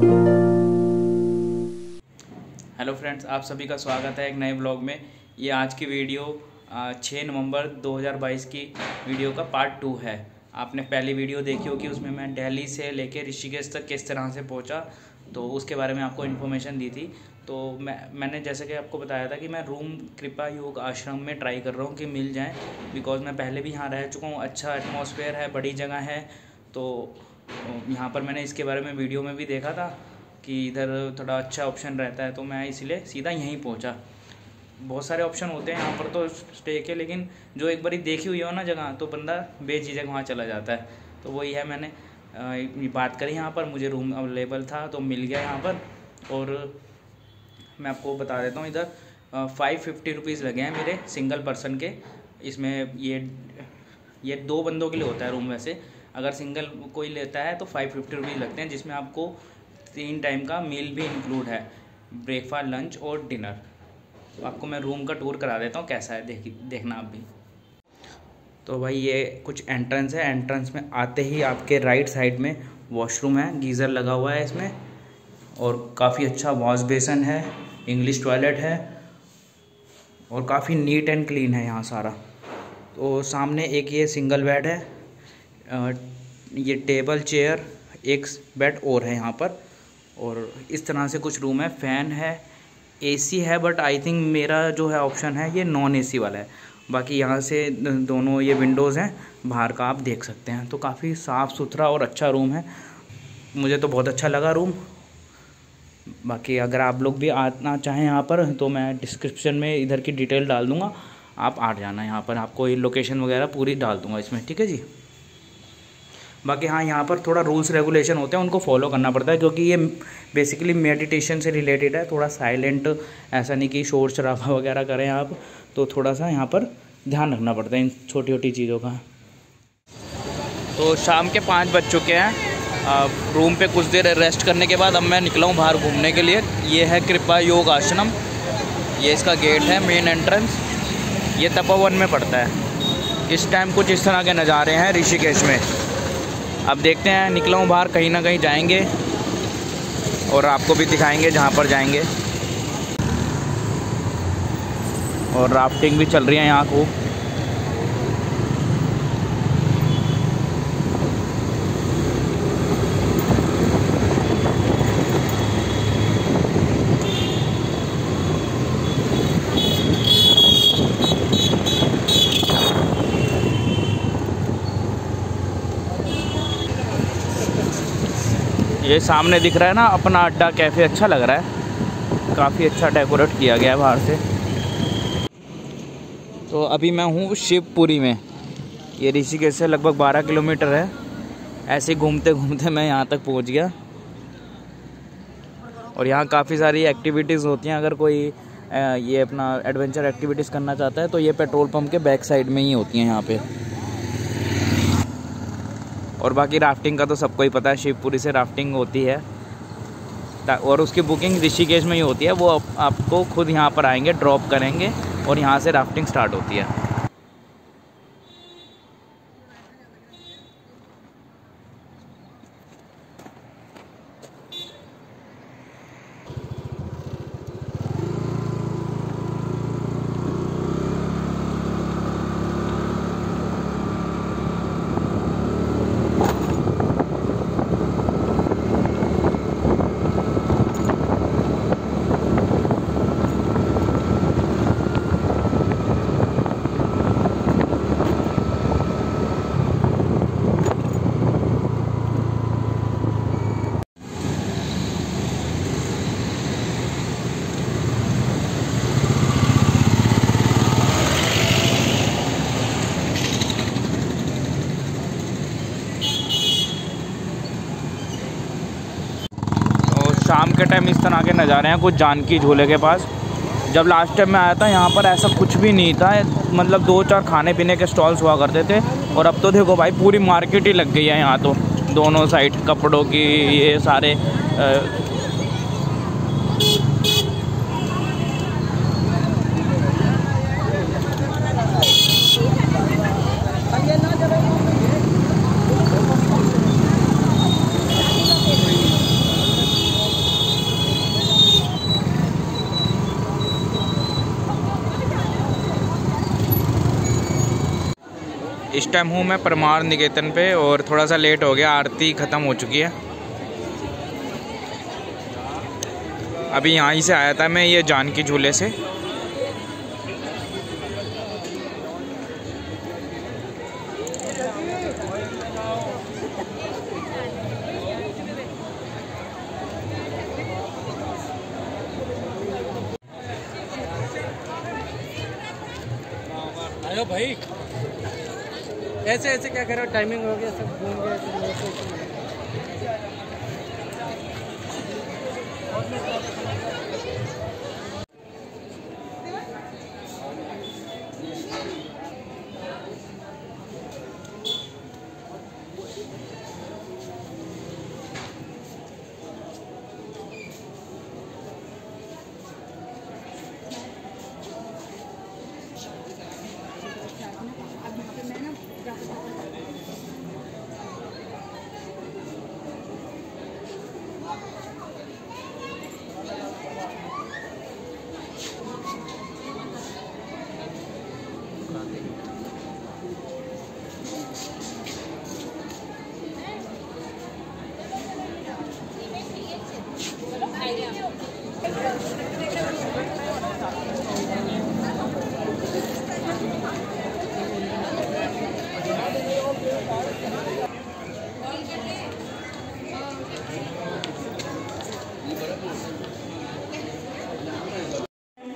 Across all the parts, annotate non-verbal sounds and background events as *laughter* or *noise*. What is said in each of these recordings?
Hello friends, आप सभी का स्वागत है एक नए ब्लॉग में। ये आज की वीडियो छः नवंबर 2022 की वीडियो का पार्ट टू है। आपने पहली वीडियो देखी होगी, उसमें मैं दिल्ली से लेकर ऋषिकेश तक किस तरह से पहुँचा तो उसके बारे में आपको इन्फॉर्मेशन दी थी। तो मैं, मैंने जैसे कि आपको बताया था कि मैं रूम कृपा योग आश्रम में ट्राई कर रहा हूँ कि मिल जाए बिकॉज़ मैं पहले भी यहाँ रह चुका हूँ। अच्छा एटमोसफेयर है, बड़ी जगह है तो यहाँ पर मैंने इसके बारे में वीडियो में भी देखा था कि इधर थोड़ा अच्छा ऑप्शन रहता है तो मैं इसलिए सीधा यहीं पहुँचा। बहुत सारे ऑप्शन होते हैं यहाँ पर तो स्टे के, लेकिन जो एक बारी देखी हुई हो ना जगह तो बंदा बेझिझक वहाँ चला जाता है। तो वही है मैंने बात करी यहाँ पर, मुझे रूम अवेलेबल था तो मिल गया यहाँ पर। और मैं आपको बता देता हूँ इधर फाइव फिफ्टी रुपीज़ लगे हैं मेरे सिंगल पर्सन के। इसमें ये ये दो बंदों के लिए होता है रूम वैसे। अगर सिंगल कोई लेता है तो फाइव फिफ्टी रुपीज़ लगते हैं, जिसमें आपको तीन टाइम का मील भी इंक्लूड है ब्रेकफास्ट लंच और डिनर तो आपको मैं रूम का टूर करा देता हूँ, कैसा है देख, देखना आप भी. तो भाई ये कुछ एंट्रेंस है एंट्रेंस में आते ही आपके राइट साइड में वॉशरूम है, गीज़र लगा हुआ है इसमें, और काफ़ी अच्छा वॉश बेसन है इंग्लिश टॉयलेट है, और काफ़ी नीट एंड क्लीन है यहाँ सारा. तो सामने एक ये सिंगल बेड है ये टेबल, चेयर, एक बेड और है यहाँ पर। और इस तरह से कुछ रूम है, फ़ैन है, एसी है, बट आई थिंक मेरा जो है ऑप्शन है, ये नॉन एसी वाला है। बाकी यहाँ से दोनों ये विंडोज़ हैं, बाहर का आप देख सकते हैं। तो काफ़ी साफ़ सुथरा और अच्छा रूम है। मुझे तो बहुत अच्छा लगा रूम। बाकी अगर आप लोग भी आना चाहें यहाँ पर तो मैं डिस्क्रिप्शन में इधर की डिटेल डाल दूँगा। आप आ जाना यहाँ पर, आपको ये लोकेशन वगैरह पूरी डाल दूँगा इसमें, ठीक है जी? बाकी हाँ यहाँ पर थोड़ा रूल्स रेगुलेशन होते हैं, उनको फॉलो करना पड़ता है क्योंकि ये बेसिकली मेडिटेशन से रिलेटेड है। थोड़ा साइलेंट ऐसा नहीं कि शोर शराबा *laughs* वगैरह करें आप तो थोड़ा सा यहाँ पर ध्यान रखना पड़ता है इन छोटी छोटी चीज़ों का। तो शाम के पाँच बज चुके हैं। रूम पे कुछ देर रेस्ट करने के बाद अब मैं निकला हूँ बाहर घूमने के लिए। ये है कृपा योग आश्रम। ये इसका गेट है मेन एंट्रेंस ये तपोवन में पड़ता है। इस टाइम कुछ इस तरह के नज़ारे हैं ऋषिकेश में। अब देखते हैं, निकला हूँ बाहर, कहीं ना कहीं जाएँगे और आपको भी दिखाएँगे जहाँ पर जाएँगे। और राफ्टिंग भी चल रही है यहाँ खूब सामने दिख रहा है ना, अपना अड्डा कैफ़े अच्छा लग रहा है। काफ़ी अच्छा डेकोरेट किया गया है बाहर से। तो अभी मैं हूँ शिवपुरी में। ये ऋषिकेश से लगभग 12 किलोमीटर है। ऐसे घूमते घूमते मैं यहाँ तक पहुँच गया। और यहाँ काफ़ी सारी एक्टिविटीज़ होती हैं। अगर कोई ये अपना एडवेंचर एक्टिविटीज़ करना चाहता है तो ये पेट्रोल पंप के बैक साइड में ही होती हैं यहाँ पे। और बाकी राफ्टिंग का तो सबको ही पता है, शिवपुरी से राफ्टिंग होती है। और उसकी बुकिंग ऋषिकेश में ही होती है, वो आपको खुद यहाँ पर आएँगे ड्रॉप करेंगे और यहाँ से राफ्टिंग स्टार्ट होती है। शाम के टाइम इस तरह के नज़ारे हैं, कुछ जानकी झूले के पास। जब लास्ट टाइम मैं आया था, यहाँ पर ऐसा कुछ भी नहीं था। मतलब दो चार खाने पीने के स्टॉल्स हुआ करते थे। और अब तो देखो भाई, पूरी मार्केट ही लग गई है यहाँ तो। दोनों साइड कपड़ों की, ये सारे इस टाइम हूँ मैं परमार निकेतन पे और थोड़ा सा लेट हो गया, आरती ख़त्म हो चुकी है। अभी यहाँ से आया था मैं ये जानकी झूले से आयो भाई ऐसे ऐसे क्या कर? रहे हो टाइमिंग हो गया सब घूम गए।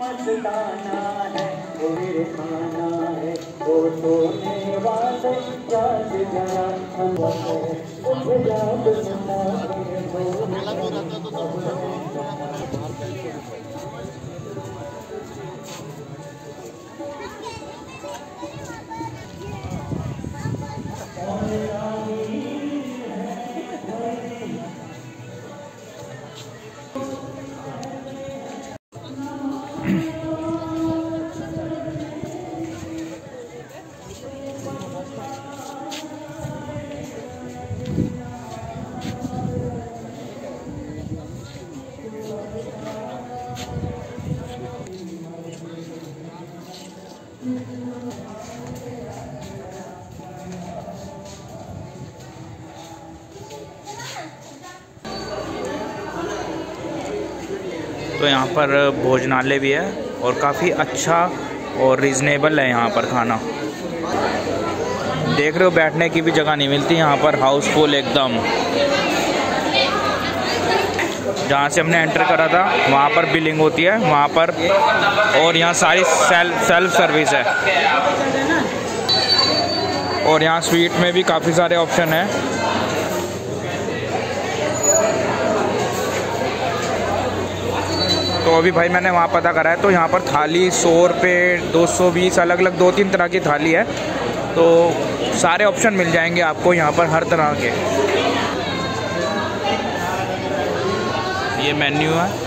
मस्ताना है वो मेरे खाना है वो सोने वाले याद जरा हम याद तो यहाँ पर भोजनालय भी है और काफ़ी अच्छा और रिजनेबल है यहाँ पर खाना। देख रहे हो बैठने की भी जगह नहीं मिलती यहाँ पर हाउसफुल एकदम। जहाँ से हमने एंटर करा था, वहाँ पर बिलिंग होती है, वहाँ पर और यहाँ सारी सेल्फ सेल्फ सर्विस है। और यहाँ स्वीट में भी काफ़ी सारे ऑप्शन हैं। तो अभी भाई मैंने वहाँ पता करा है तो यहाँ पर थाली सौ रुपये दो सौ बीस अलग अलग दो तीन तरह की थाली है। तो सारे ऑप्शन मिल जाएँगे आपको यहाँ पर हर तरह के। ये मेन्यू है।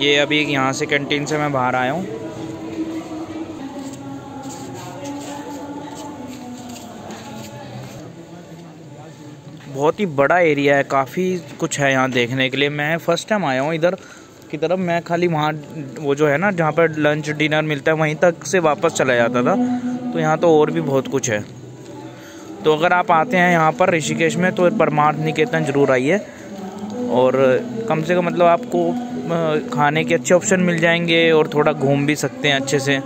ये अभी यहाँ से कैंटीन से मैं बाहर आया हूँ। बहुत ही बड़ा एरिया है, काफ़ी कुछ है यहाँ देखने के लिए। मैं फ़र्स्ट टाइम आया हूँ इधर, की तरफ़ मैं खाली वहाँ, वो जो है ना, जहाँ पर लंच डिनर मिलता है, वहीं तक से वापस चला जाता था। तो यहाँ तो और भी बहुत कुछ है। तो अगर आप आते हैं यहाँ पर ऋषिकेश में तो परमार्थ निकेतन ज़रूर आइए। और कम से कम मतलब आपको खाने के अच्छे ऑप्शन मिल जाएँगे और थोड़ा घूम भी सकते हैं अच्छे से।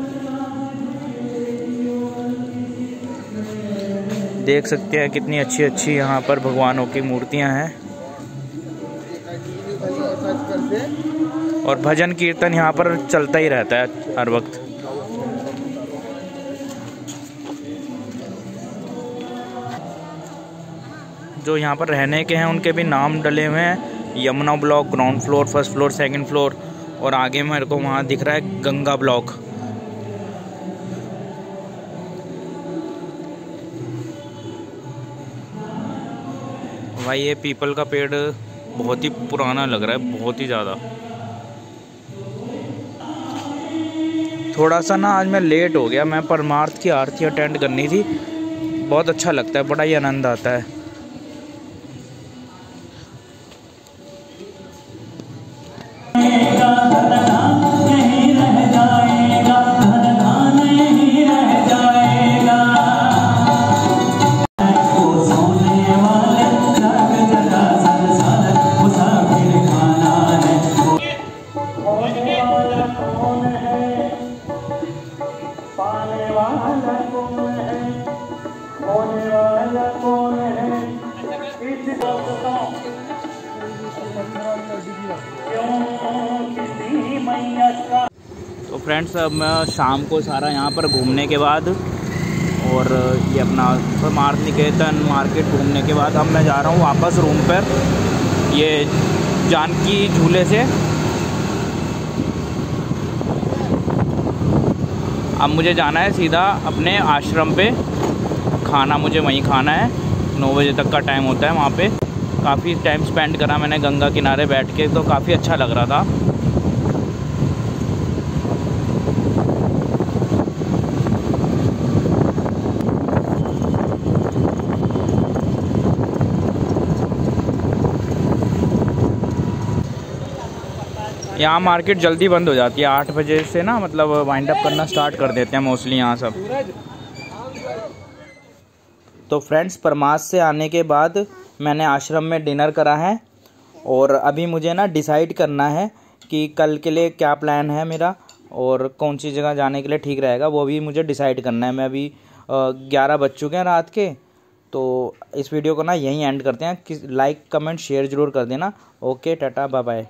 देख सकते हैं कितनी अच्छी अच्छी यहाँ पर भगवानों की मूर्तियाँ हैं। और भजन कीर्तन यहाँ पर चलता ही रहता है हर वक्त। जो यहाँ पर रहने के हैं, उनके भी नाम डले हुए हैं। Yamuna block ground floor first floor second floor और आगे मेरे को वहाँ दिख रहा है गंगा ब्लॉक। भाई ये पीपल का पेड़ बहुत ही पुराना लग रहा है, बहुत ही ज़्यादा। थोड़ा सा ना आज मैं लेट हो गया, मैं परमार्थ की आरती अटेंड करनी थी, बहुत अच्छा लगता है, बड़ा ही आनंद आता है। पाने वाला कौन है होने वाला कौन है इस तो फ्रेंड्स अब मैं शाम को सारा यहाँ पर घूमने के बाद और ये अपना परमार्थ निकेतन मार्केट घूमने के बाद अब मैं जा रहा हूँ वापस रूम पर। ये जानकी झूले से। अब मुझे जाना है सीधा अपने आश्रम पे। खाना मुझे वहीं खाना है। नौ बजे तक का टाइम होता है वहाँ पे। काफ़ी टाइम स्पेंड करा मैंने गंगा किनारे बैठ के तो काफ़ी अच्छा लग रहा था। यहाँ मार्केट जल्दी बंद हो जाती है। आठ बजे से ना मतलब वाइंड अप करना स्टार्ट कर देते हैं मोस्टली यहाँ सब। तो फ्रेंड्स परमास से आने के बाद मैंने आश्रम में डिनर करा है और अभी मुझे ना डिसाइड करना है कि कल के लिए क्या प्लान है मेरा और कौन सी जगह जाने के लिए ठीक रहेगा, वो भी मुझे डिसाइड करना है। मैं अभी ग्यारह बज चुके हैं रात के तो इस वीडियो को ना यहीं एंड करते हैं। कि लाइक कमेंट शेयर ज़रूर कर देना। Okay tata bye bye